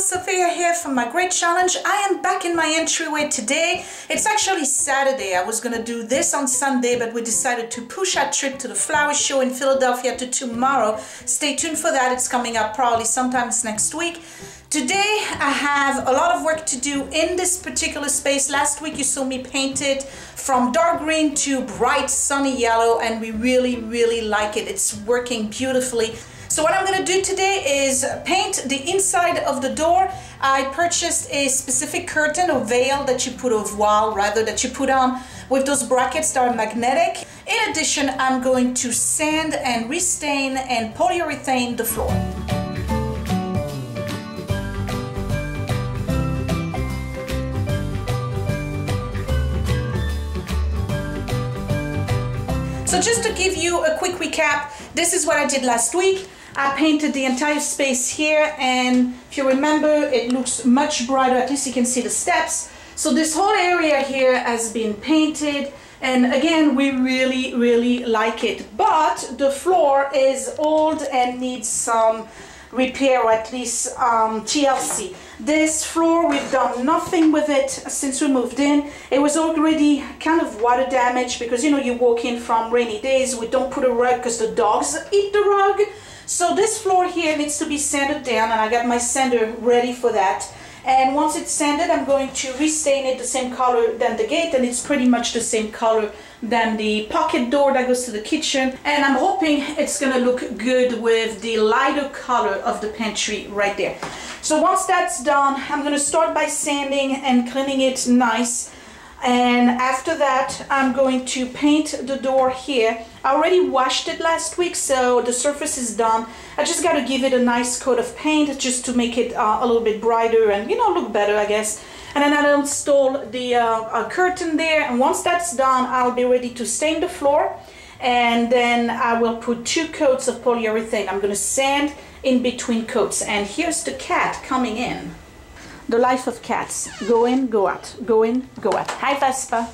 Sophia here from my great challenge. I am back in my entryway today. It's actually Saturday. I was gonna do this on Sunday, but we decided to push our trip to the flower show in Philadelphia to tomorrow. Stay tuned for that. It's coming up probably sometimes next week. Today I have a lot of work to do in this particular space. Last week you saw me paint it from dark green to bright sunny yellow and we really really like it. It's working beautifully. So what I'm gonna do today is paint the inside of the door. I purchased a specific curtain or veil that you put a voile rather that you put on with those brackets that are magnetic. In addition, I'm going to sand and restain and polyurethane the floor. So just to give you a quick recap, this is what I did last week. I painted the entire space here and if you remember it looks much brighter. At least you can see the steps. So this whole area here has been painted and again we really really like it. But the floor is old and needs some repair or at least um, TLC this floor we've done nothing with it since we moved in. It was already kind of water damage because you know you walk in from rainy days we don't put a rug because the dogs eat the rug so this floor here needs to be sanded down and I got my sander ready for that. And once it's sanded, I'm going to restain it the same color than the gate and it's pretty much the same color than the pocket door that goes to the kitchen. And I'm hoping it's gonna look good with the lighter color of the pantry right there. So once that's done, I'm gonna start by sanding and cleaning it nice and after that I'm going to paint the door here. I already washed it last week so the surface is done. I just got to give it a nice coat of paint just to make it uh, a little bit brighter and you know look better I guess. And then I'll install the uh, curtain there. And once that's done I'll be ready to stain the floor. And then I will put two coats of polyurethane. I'm gonna sand in between coats. And here's the cat coming in the life of cats. Go in, go out. Go in, go out. Hi, Vespa.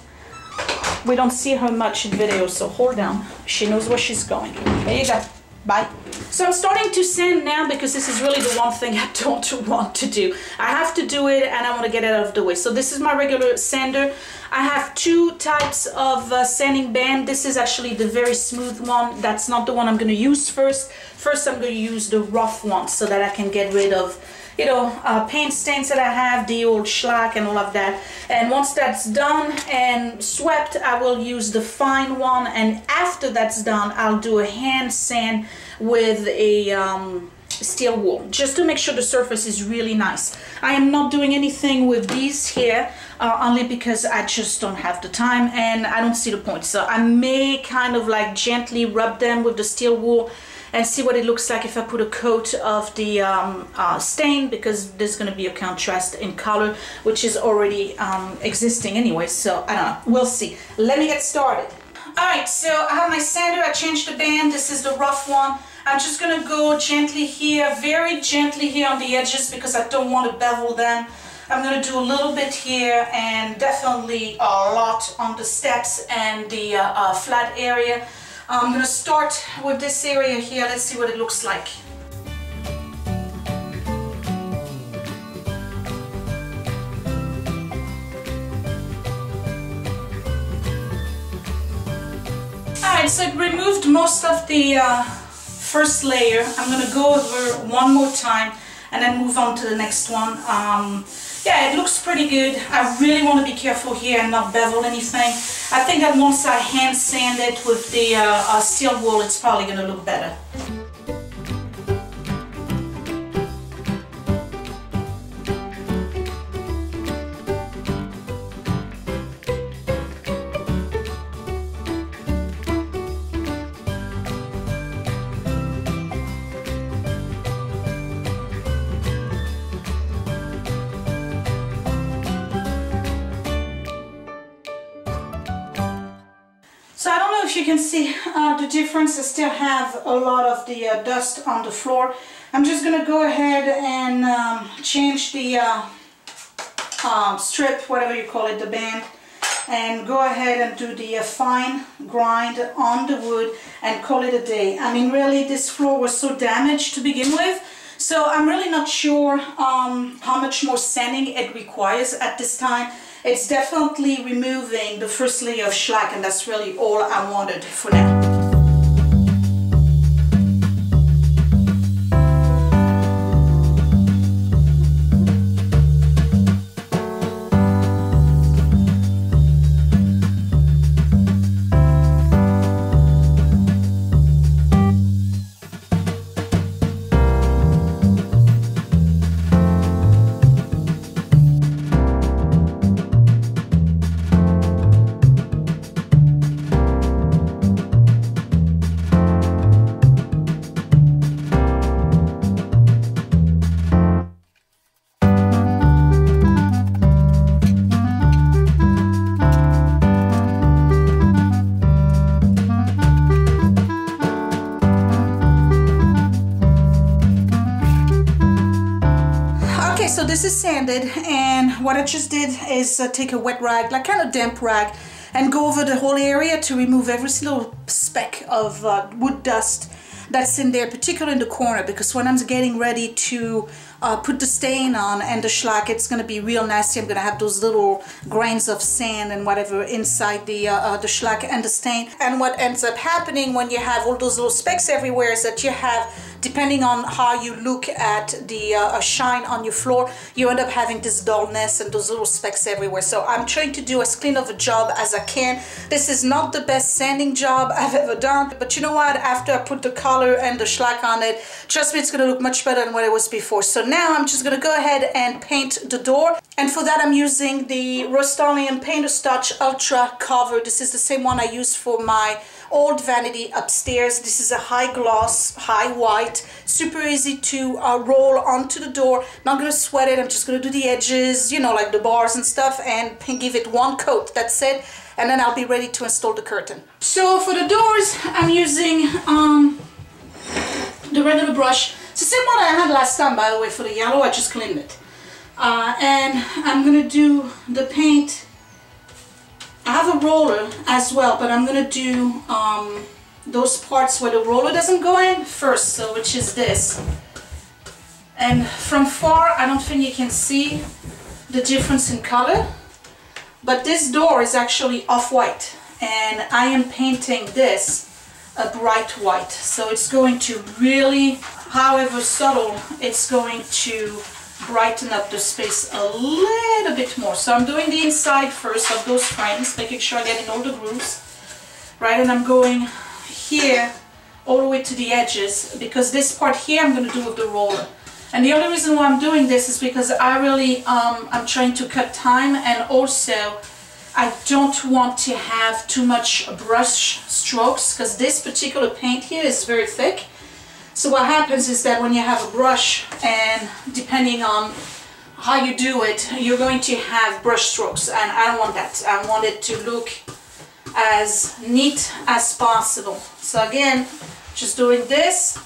We don't see her much in videos, so hold down. She knows where she's going. There you go. Bye. So I'm starting to sand now because this is really the one thing I don't want to do. I have to do it and I want to get it out of the way. So this is my regular sander. I have two types of uh, sanding band. This is actually the very smooth one. That's not the one I'm going to use first. First I'm going to use the rough one so that I can get rid of you know, uh, paint stains that I have, the old shellac and all of that. And once that's done and swept, I will use the fine one. And after that's done, I'll do a hand sand with a um, steel wool, just to make sure the surface is really nice. I am not doing anything with these here, uh, only because I just don't have the time and I don't see the point. So I may kind of like gently rub them with the steel wool and see what it looks like if I put a coat of the um, uh, stain because there's going to be a contrast in color which is already um, existing anyway so I don't know. We'll see. Let me get started. Alright so I have my sander I changed the band this is the rough one. I'm just gonna go gently here very gently here on the edges because I don't want to bevel them. I'm going to do a little bit here and definitely a lot on the steps and the uh, uh, flat area I'm going to start with this area here. Let's see what it looks like. Alright, so I removed most of the uh, first layer. I'm going to go over one more time and then move on to the next one. Um, yeah, it looks pretty good. I really want to be careful here and not bevel anything. I think that once I hand sand it with the uh, uh, steel wool, it's probably going to look better. You can see uh, the difference, I still have a lot of the uh, dust on the floor. I'm just to go ahead and um, change the uh, um, strip, whatever you call it, the band, and go ahead and do the uh, fine grind on the wood and call it a day. I mean, really, this floor was so damaged to begin with, So I'm really not sure um, how much more sanding it requires at this time. It's definitely removing the first layer of shellac and that's really all I wanted for now. So this is sanded and what I just did is uh, take a wet rag, like kind of damp rag, and go over the whole area to remove every little speck of uh, wood dust that's in there, particularly in the corner, because when I'm getting ready to uh, put the stain on and the shellac, it's going to be real nasty. I'm going to have those little grains of sand and whatever inside the, uh, uh, the shellac and the stain. And what ends up happening when you have all those little specks everywhere is that you have depending on how you look at the uh, shine on your floor, you end up having this dullness and those little specks everywhere. So I'm trying to do as clean of a job as I can. This is not the best sanding job I've ever done, but you know what? After I put the color and the shellac on it, trust me, it's gonna look much better than what it was before. So now I'm just gonna go ahead and paint the door. And for that, I'm using the Rust-Oleum Painter's Touch Ultra cover. This is the same one I use for my old vanity upstairs. This is a high gloss, high white, super easy to uh, roll onto the door. Not gonna sweat it, I'm just gonna do the edges, you know, like the bars and stuff and give it one coat, that's it. And then I'll be ready to install the curtain. So for the doors, I'm using um, the regular brush. It's the same one I had last time, by the way, for the yellow, I just cleaned it. Uh, and I'm gonna do the paint I have a roller as well, but I'm gonna do um, those parts where the roller doesn't go in first, so which is this. And from far, I don't think you can see the difference in color, but this door is actually off-white, and I am painting this a bright white. So it's going to really, however subtle, it's going to brighten up the space a little bit more. So I'm doing the inside first of those frames, making sure I get in all the grooves, right? And I'm going here all the way to the edges because this part here I'm going to do with the roller. And the only reason why I'm doing this is because I really, um, I'm trying to cut time and also I don't want to have too much brush strokes because this particular paint here is very thick so what happens is that when you have a brush and depending on how you do it, you're going to have brush strokes and I don't want that. I want it to look as neat as possible. So again, just doing this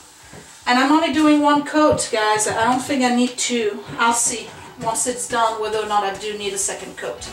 and I'm only doing one coat guys. I don't think I need two. I'll see once it's done whether or not I do need a second coat.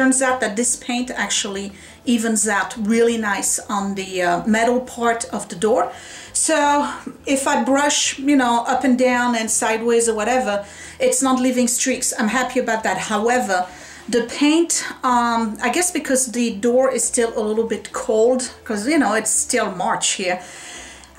Turns out that this paint actually evens out really nice on the uh, metal part of the door. So if I brush, you know, up and down and sideways or whatever, it's not leaving streaks. I'm happy about that. However, the paint, um, I guess because the door is still a little bit cold, because, you know, it's still March here,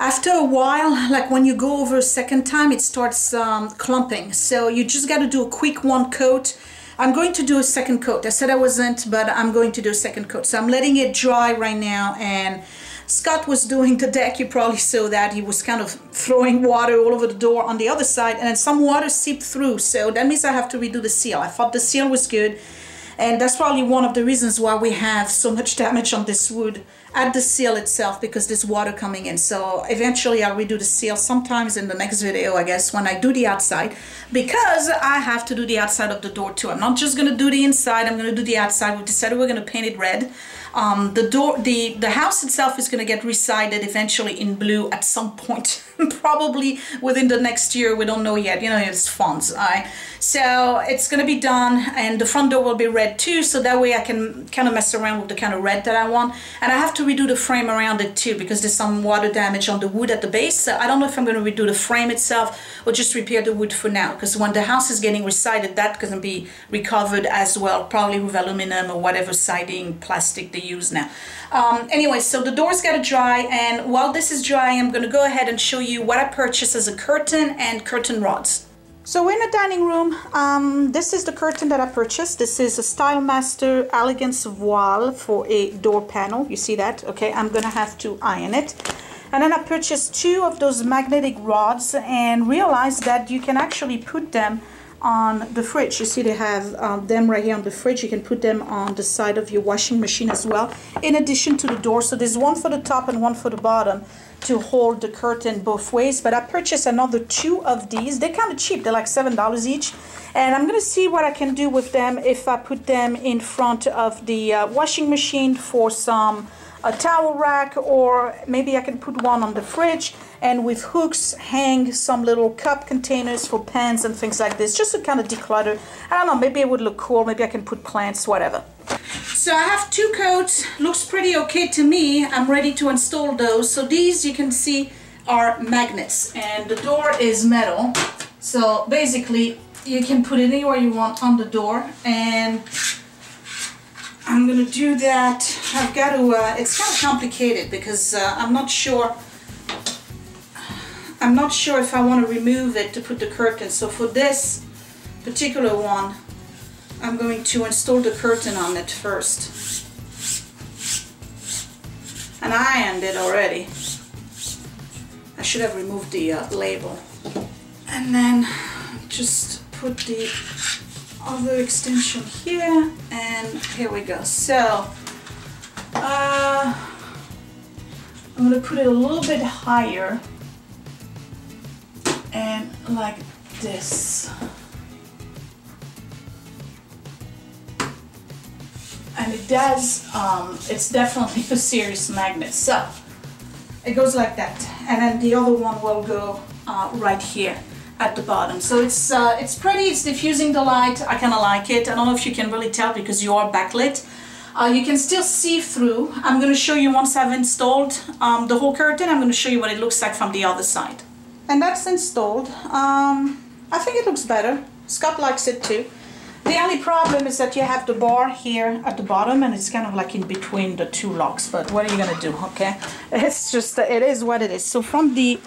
after a while, like when you go over a second time, it starts um, clumping. So you just got to do a quick one coat. I'm going to do a second coat. I said I wasn't, but I'm going to do a second coat. So I'm letting it dry right now and Scott was doing the deck, you probably saw that. He was kind of throwing water all over the door on the other side and then some water seeped through. So that means I have to redo the seal. I thought the seal was good and that's probably one of the reasons why we have so much damage on this wood at the seal itself because there's water coming in. So eventually I'll redo the seal sometimes in the next video, I guess, when I do the outside because I have to do the outside of the door too. I'm not just going to do the inside, I'm going to do the outside. We decided we're going to paint it red. Um, the door, the, the house itself is going to get resided eventually in blue at some point, probably within the next year. We don't know yet. You know, it's fonts. Right? So it's going to be done, and the front door will be red too. So that way I can kind of mess around with the kind of red that I want. And I have to redo the frame around it too because there's some water damage on the wood at the base. So I don't know if I'm going to redo the frame itself or just repair the wood for now. Because when the house is getting resided, going to be recovered as well, probably with aluminum or whatever siding, plastic they use now. Um, anyway, so the door's got to dry and while this is drying, I'm going to go ahead and show you what I purchased as a curtain and curtain rods. So in the dining room, um, this is the curtain that I purchased. This is a Stylemaster Elegance Voile for a door panel. You see that? Okay, I'm going to have to iron it. And then I purchased two of those magnetic rods and realized that you can actually put them on the fridge. You see they have um, them right here on the fridge. You can put them on the side of your washing machine as well, in addition to the door. So there's one for the top and one for the bottom to hold the curtain both ways. But I purchased another two of these. They're kind of cheap. They're like $7 each. And I'm to see what I can do with them if I put them in front of the uh, washing machine for some a towel rack or maybe I can put one on the fridge and with hooks hang some little cup containers for pans and things like this just to kind of declutter. I don't know, maybe it would look cool. Maybe I can put plants, whatever. So I have two coats. Looks pretty okay to me. I'm ready to install those. So these you can see are magnets and the door is metal. So basically you can put it anywhere you want on the door and I'm gonna do that. I've got to, uh, it's kind of complicated because uh, I'm not sure, I'm not sure if I want to remove it to put the curtain. So for this particular one, I'm going to install the curtain on it first. And I ironed it already. I should have removed the uh, label. And then just put the other extension here and here we go. So uh, I'm gonna put it a little bit higher and like this. And it does um, it's definitely a serious magnet. So it goes like that. And then the other one will go uh, right here at the bottom. So it's uh, it's pretty, it's diffusing the light. I kind of like it. I don't know if you can really tell because you are backlit. Uh, you can still see through. I'm going to show you once I've installed um, the whole curtain. I'm going to show you what it looks like from the other side. And that's installed. Um, I think it looks better. Scott likes it too. The only problem is that you have the bar here at the bottom and it's kind of like in between the two locks. But what are you going to do, okay? It's just, it is what it is. So from the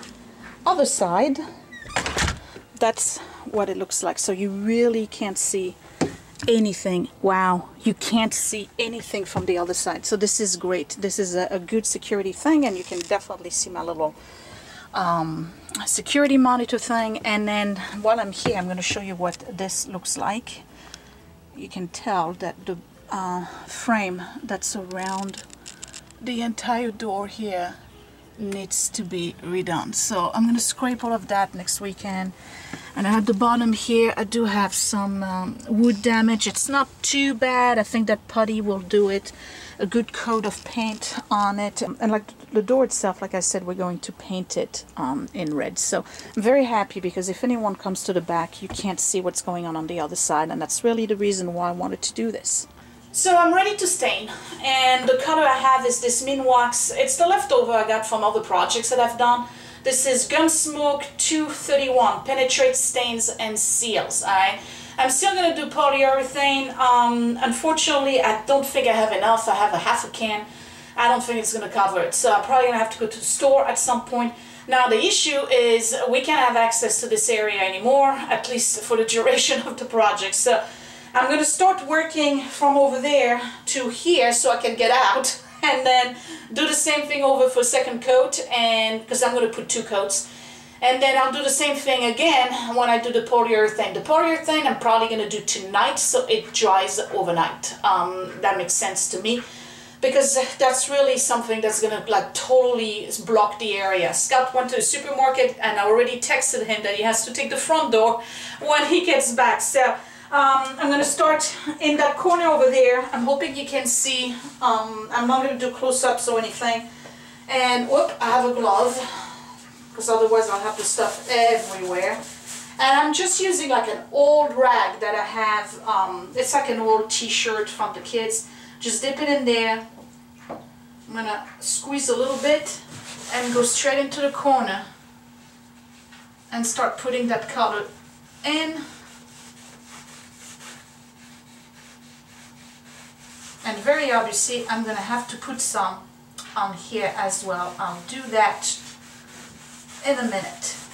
other side, that's what it looks like. So you really can't see anything. Wow. You can't see anything from the other side. So this is great. This is a, a good security thing and you can definitely see my little um, security monitor thing. And then while I'm here I'm going to show you what this looks like. You can tell that the uh, frame that's around the entire door here needs to be redone. So I'm gonna scrape all of that next weekend. And at the bottom here. I do have some um, wood damage. It's not too bad. I think that putty will do it. A good coat of paint on it. And like the door itself like I said we're going to paint it um, in red. So I'm very happy because if anyone comes to the back you can't see what's going on on the other side. And that's really the reason why I wanted to do this so I'm ready to stain and the color I have is this Minwax. It's the leftover I got from other projects that I've done. This is Gunsmoke 231, penetrates stains and seals. I, I'm still going to do polyurethane. Um, unfortunately, I don't think I have enough. I have a half a can. I don't think it's gonna cover it. So I'm probably gonna have to go to the store at some point. Now the issue is we can't have access to this area anymore, at least for the duration of the project. So I'm gonna start working from over there to here so I can get out and then do the same thing over for second coat and because I'm gonna put two coats and then I'll do the same thing again when I do the polyurethane. The polyurethane I'm probably going to do tonight so it dries overnight. Um, that makes sense to me because that's really something that's going to like totally block the area. Scott went to the supermarket and I already texted him that he has to take the front door when he gets back. So um, I'm going to start in that corner over there. I'm hoping you can see. Um, I'm not going to do close-ups or anything. And whoop, I have a glove because otherwise I'll have the stuff everywhere. And I'm just using like an old rag that I have, um, it's like an old t-shirt from the kids. Just dip it in there. I'm gonna squeeze a little bit and go straight into the corner and start putting that color in. And very obviously I'm gonna have to put some on here as well. I'll do that in a minute.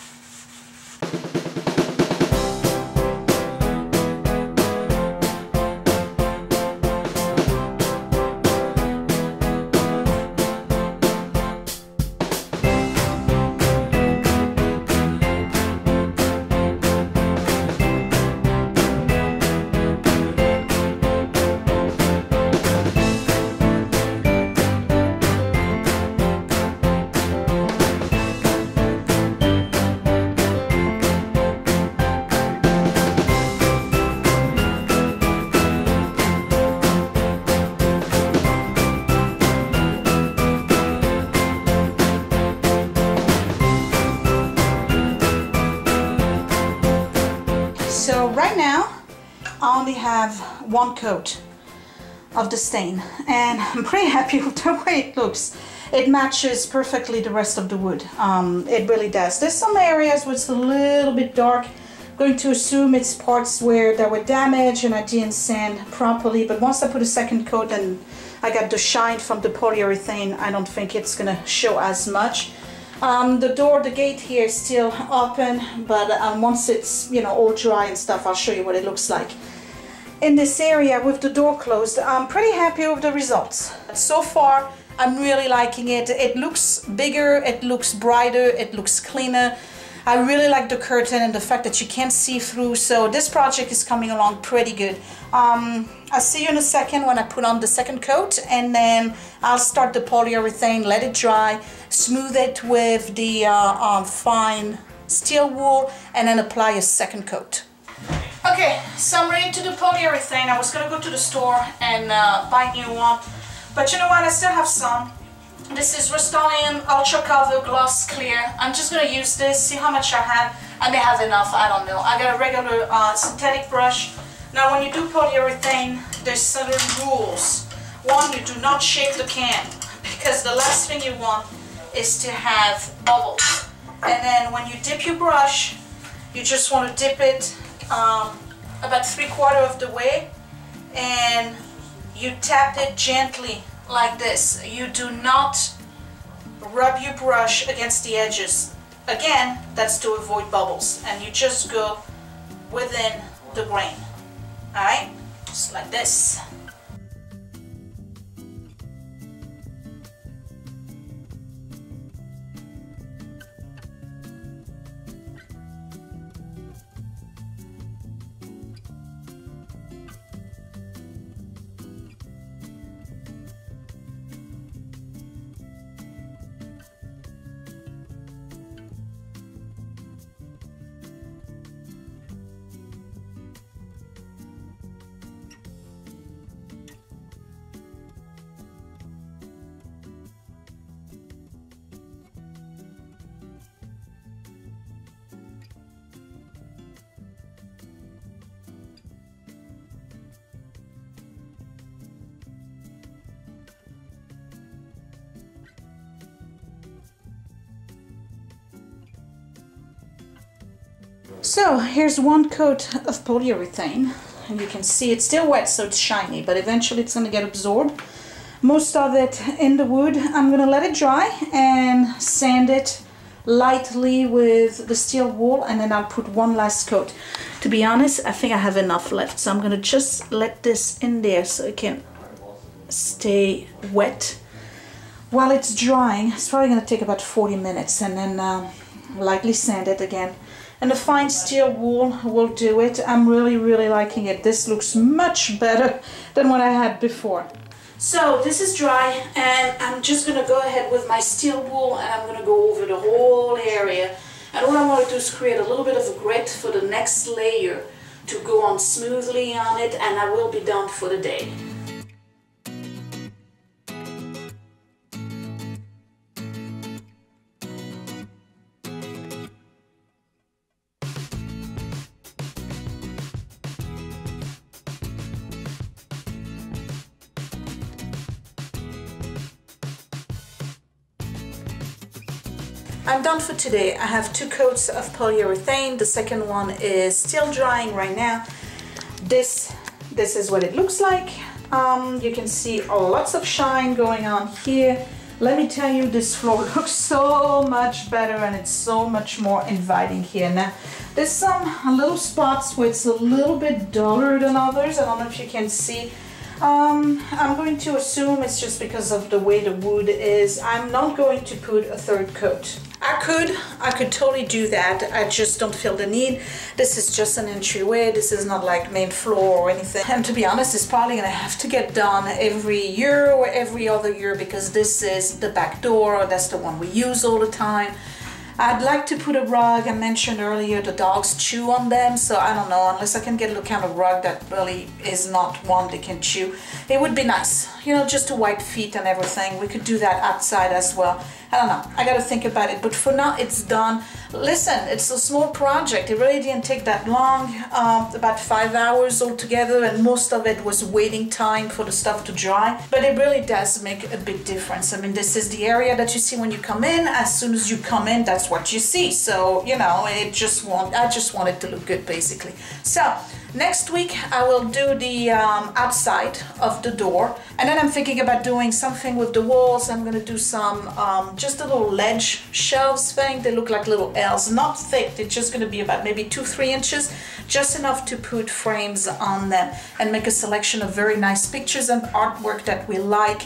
One coat of the stain and I'm pretty happy with the way it looks. It matches perfectly the rest of the wood. Um, it really does. There's some areas where it's a little bit dark. I'm going to assume it's parts where there were damage and I didn't sand properly but once I put a second coat and I got the shine from the polyurethane I don't think it's gonna show as much. Um, the door, the gate here is still open, but um, once it's, you know, all dry and stuff, I'll show you what it looks like. In this area with the door closed, I'm pretty happy with the results. So far, I'm really liking it. It looks bigger, it looks brighter, it looks cleaner. I really like the curtain and the fact that you can't see through, so this project is coming along pretty good. Um, I'll see you in a second when I put on the second coat and then I'll start the polyurethane, let it dry, smooth it with the uh, um, fine steel wool and then apply a second coat. Okay, so I'm ready to do polyurethane. I was gonna go to the store and uh, buy new one, but you know what, I still have some. This is Rust-Oleum Ultra Cover Gloss Clear. I'm just gonna use this, see how much I have. I may have enough, I don't know. I got a regular uh, synthetic brush. Now when you do polyurethane, there's certain rules. One, you do not shake the can because the last thing you want is to have bubbles. And then when you dip your brush, you just want to dip it um, about three quarter of the way and you tap it gently like this. You do not rub your brush against the edges. Again, that's to avoid bubbles. And you just go within the grain. Alright? Just like this. So here's one coat of polyurethane and you can see it's still wet so it's shiny but eventually it's going to get absorbed. most of it in the wood. I'm gonna let it dry and sand it lightly with the steel wool and then I'll put one last coat. To be honest, I think I have enough left. So I'm gonna just let this in there so it can stay wet. While it's drying, it's probably gonna take about 40 minutes and then um, lightly sand it again. And a fine steel wool will do it. I'm really, really liking it. This looks much better than what I had before. So this is dry and I'm just gonna go ahead with my steel wool and I'm gonna go over the whole area. And what I want to do is create a little bit of a grit for the next layer to go on smoothly on it and I will be done for the day. Done for today. I have two coats of polyurethane. The second one is still drying right now. This, this is what it looks like. Um, you can see lots of shine going on here. Let me tell you, this floor looks so much better and it's so much more inviting here. Now, there's some little spots where it's a little bit duller than others. I don't know if you can see. Um, I'm going to assume it's just because of the way the wood is. I'm not going to put a third coat. I could, I could totally do that. I just don't feel the need. This is just an entryway. This is not like main floor or anything. And to be honest, it's probably gonna have to get done every year or every other year because this is the back door. That's the one we use all the time. I'd like to put a rug. I mentioned earlier the dogs chew on them, so I don't know, unless I can get a kind of rug that really is not one they can chew. It would be nice, you know, just to wipe feet and everything. We could do that outside as well. I don't know. I got to think about it. But for now, it's done. Listen, it's a small project. It really didn't take that long, um, about five hours altogether, and most of it was waiting time for the stuff to dry. But it really does make a big difference. I mean, this is the area that you see when you come in. As soon as you come in, that's what you see. So, you know, it just want, I just want it to look good, basically. So, Next week I will do the um, outside of the door and then I'm thinking about doing something with the walls. I'm gonna do some um, just a little ledge shelves thing. They look like little L's, not thick. They're just gonna be about maybe two, three inches, just enough to put frames on them and make a selection of very nice pictures and artwork that we like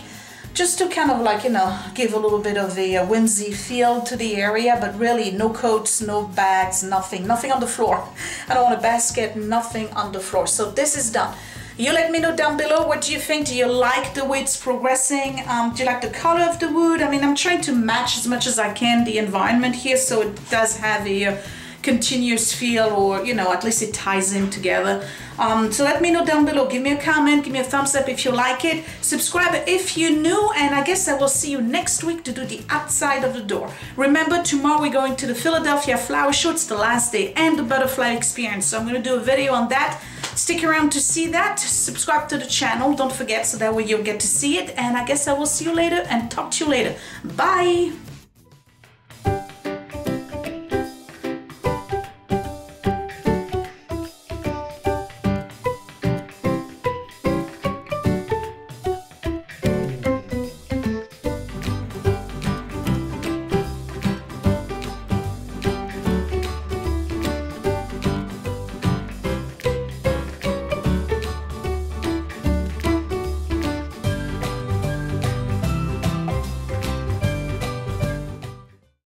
just to kind of like, you know, give a little bit of a, whimsy feel to the area, but really no coats, no bags, nothing, nothing on the floor. I don't want a basket, nothing on the floor. So this is done. You let me know down below what do you think. Do you like the way it's progressing? Um, do you like the color of the wood? I mean, I'm trying to match as much as I can the environment here so it does have a continuous feel or you know at least it ties in together. Um, so let me know down below. Give me a comment give me a thumbs up if you like it. Subscribe if you're new and I guess I will see you next week to do the outside of the door. Remember tomorrow we're going to the Philadelphia Flower Show it's the last day and the butterfly experience. So I'm going to do a video on that. Stick around to see that. Subscribe to the channel. Don't forget so that way you'll get to see it. And I guess I will see you later and talk to you later. Bye